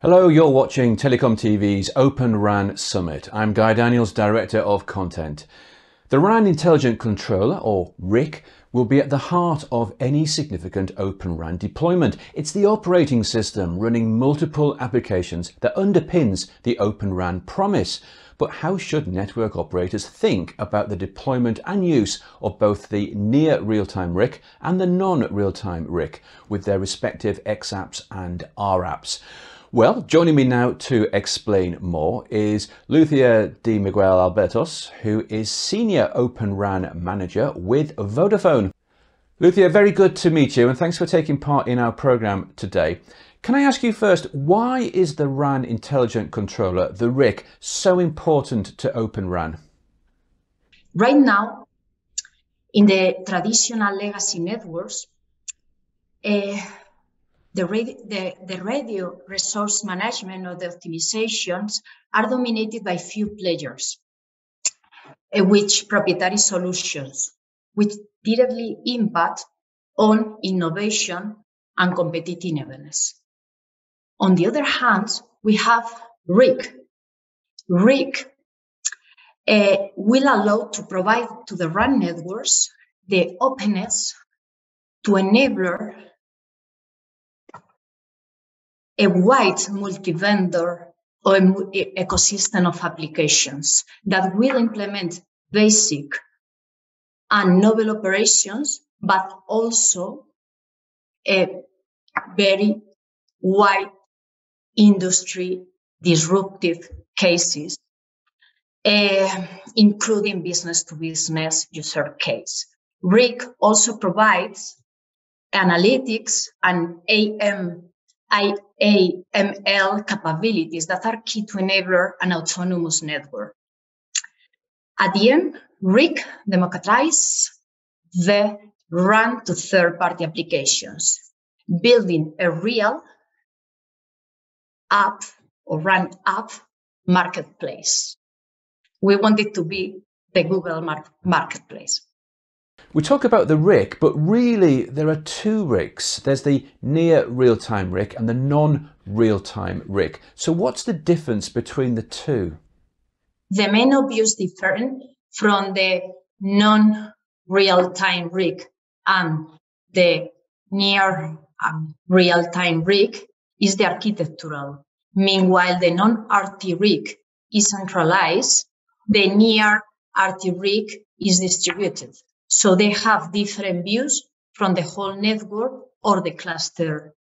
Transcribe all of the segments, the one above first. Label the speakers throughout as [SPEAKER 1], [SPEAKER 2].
[SPEAKER 1] Hello, you're watching TelecomTV's Open RAN Summit. I'm Guy Daniels, Director of Content. The RAN Intelligent Controller, or RIC, will be at the heart of any significant Open RAN deployment. It's the operating system running multiple applications that underpins the Open RAN promise. But how should network operators think about the deployment and use of both the near real-time RIC and the non-real-time RIC with their respective XApps and RApps? Well, joining me now to explain more is Lucia de Miguel Albertos, who is Senior Open RAN Manager with Vodafone. Lucia, very good to meet you and thanks for taking part in our program today. Can I ask you first, why is the RAN Intelligent Controller, the RIC, so important to Open RAN?
[SPEAKER 2] Right now, in the traditional legacy networks, uh, the, radio, the, the radio resource management or the optimizations are dominated by few players, uh, which proprietary solutions, which directly impact on innovation and competitiveness. On the other hand, we have RIC. RIC uh, will allow to provide to the RAN networks the openness to enable a wide multi-vendor or ecosystem of applications that will implement basic and novel operations, but also a very wide industry disruptive cases, uh, including business to business user case. RIC also provides analytics and AM IAML capabilities that are key to enable an autonomous network. At the end, RIC democratizes the RAN to third-party applications, building a real app or run app marketplace. We want it to be the Google mar marketplace.
[SPEAKER 1] We talk about the RIC, but really there are two RICs. There's the near real-time RIC and the non-real-time RIC. So what's the difference between the two?
[SPEAKER 2] The main obvious difference from the non-real-time RIC and the near um, real-time RIC is the architectural. Meanwhile, the non-RT RIC is centralized, the near RT RIC is distributed. So they have different views from the whole network or the cluster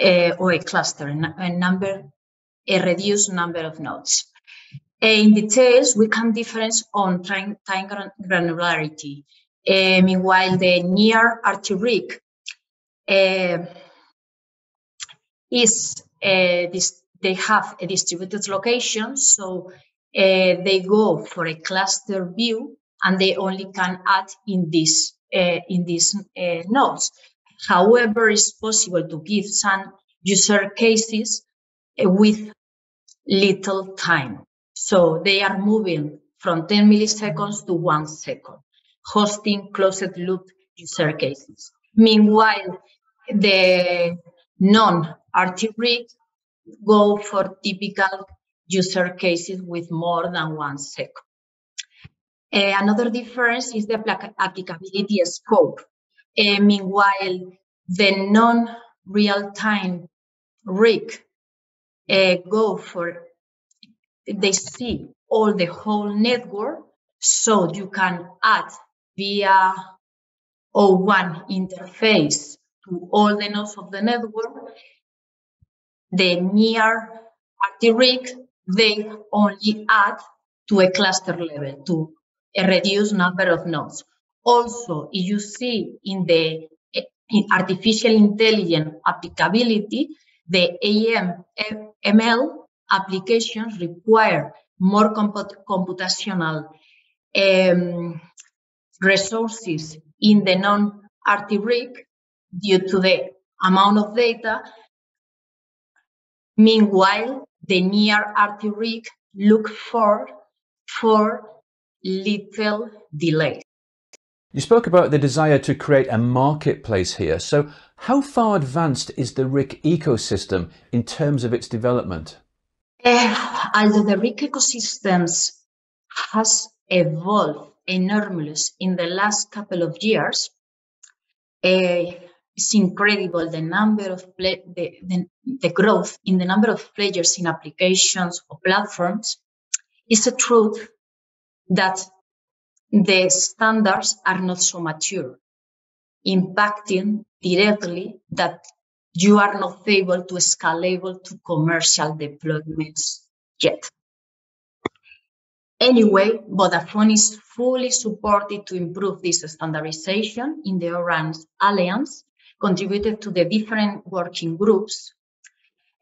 [SPEAKER 2] uh, or a cluster, a number, a reduced number of nodes. In details, we can difference on time, granularity. Uh, meanwhile, the near RT-RIC uh, is uh, this, they have a distributed location, so they go for a cluster view and they only can add in this uh, in these uh, nodes. However, it's possible to give some user cases uh, with little time. So they are moving from 10 milliseconds to one second, hosting closed loop user cases. Meanwhile, the non-RT-RIC go for typical user cases with more than one second. Uh, another difference is the applicability scope. Uh, meanwhile, the non-real-time RIC uh, go for, they see all the whole network, so you can add via O1 interface to all the nodes of the network. The near RT RIC, they only add to a cluster level, to a reduced number of nodes. Also, if you see in the in artificial intelligence applicability, the AM ML applications require more comput computational um, resources in the non-RT-RIC due to the amount of data. Meanwhile, the near RT-RIC look for, for little delay.
[SPEAKER 1] You spoke about the desire to create a marketplace here. So how far advanced is the RIC ecosystem in terms of its development?
[SPEAKER 2] Uh, although the RIC ecosystems has evolved enormously in the last couple of years, uh, it's incredible the number of the, the, the growth in the number of players in applications or platforms. It's a truth that the standards are not so mature, impacting directly that you are not able to scalable to commercial deployments yet. Anyway, Vodafone is fully supported to improve this standardization in the O-RAN Alliance, contributed to the different working groups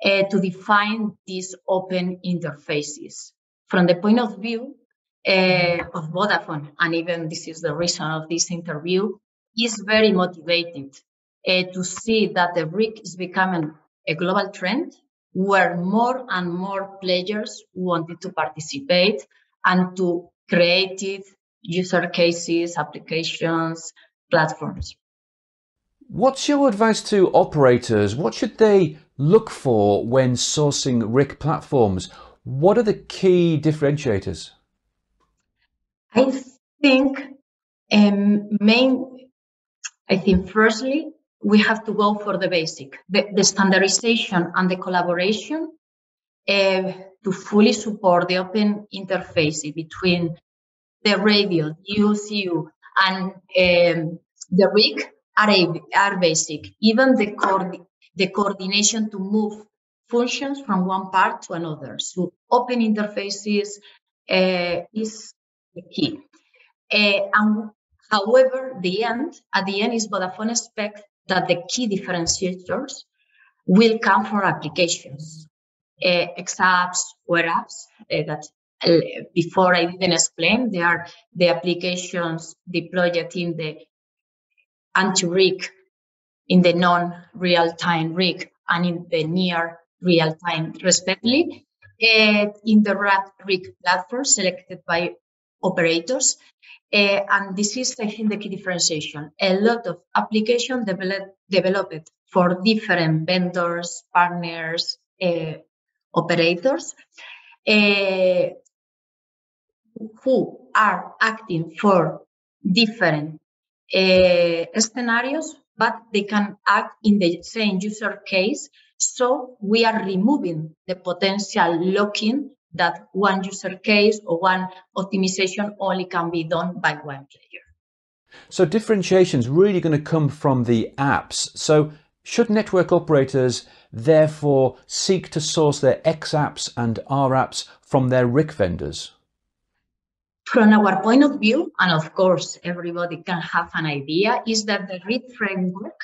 [SPEAKER 2] uh, to define these open interfaces. From the point of view uh, of Vodafone, and even this is the reason of this interview, is very motivated uh, to see that the RIC is becoming a global trend where more and more players wanted to participate and to create it, user cases, applications, platforms.
[SPEAKER 1] What's your advice to operators? What should they look for when sourcing RIC platforms? What are the key differentiators?
[SPEAKER 2] I think um, main, I think firstly, we have to go for the basic, the, the standardization and the collaboration uh, to fully support the open interface between the radio, UCU, and um, the RIC are, are basic. Even the, co the coordination to move functions from one part to another. So open interfaces uh, is the key. Uh, and however, the end at the end is Vodafone expect that the key differentiators will come from applications, uh, X apps, web apps uh, that uh, before I didn't explain. They are the applications deployed in the anti-RIC, in the non-real-time RIC, and in the near real-time, respectively. Uh, in the RAP RIC platform selected by operators. Uh, and this is, I think, the key differentiation. A lot of application develop, developed for different vendors, partners, uh, operators, uh, who are acting for different scenarios, but they can act in the same user case. So we are removing the potential locking that one user case or one optimization only can be done by one player.
[SPEAKER 1] So differentiation is really going to come from the apps. So should network operators therefore seek to source their X apps and R apps from their RIC vendors?
[SPEAKER 2] From our point of view, and of course everybody can have an idea, is that the RIC framework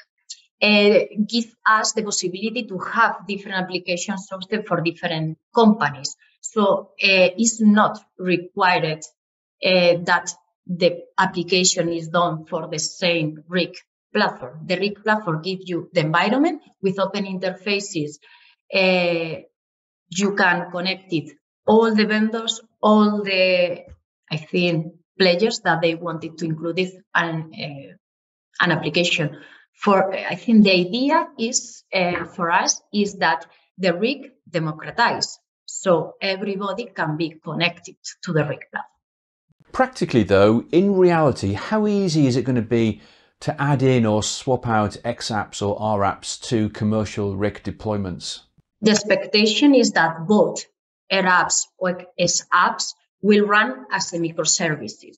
[SPEAKER 2] uh, gives us the possibility to have different applications sourced for different companies. So uh, it's not required uh, that the application is done for the same RIC platform. The RIC platform gives you the environment with open interfaces. Uh, you can connect it all the vendors, all the I think players that they wanted to include it an uh, an application. For I think the idea is for us is that the RIC democratize so everybody can be connected to the RIC platform.
[SPEAKER 1] Practically though, in reality, how easy is it going to be to add in or swap out X apps or R apps to commercial RIC deployments?
[SPEAKER 2] The expectation is that both R apps or X apps will run as microservices,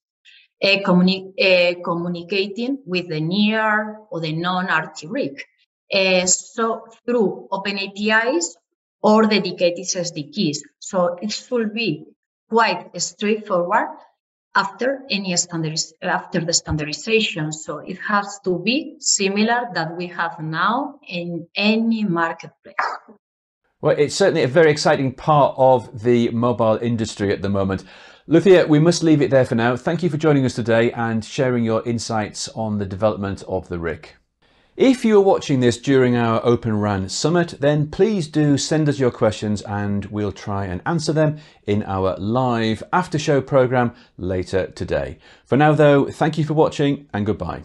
[SPEAKER 2] uh, communi uh, communicating with the near or the non-RT RIC. Uh, so through open APIs or dedicated SDKs. So it should be quite straightforward after any standards after the standardization. So it has to be similar that we have now in any marketplace.
[SPEAKER 1] Well, it's certainly a very exciting part of the mobile industry at the moment. Lucia, we must leave it there for now. Thank you for joining us today and sharing your insights on the development of the RIC. If you are watching this during our Open RAN Summit, then please do send us your questions and we'll try and answer them in our live after show program later today. For now though, thank you for watching and goodbye.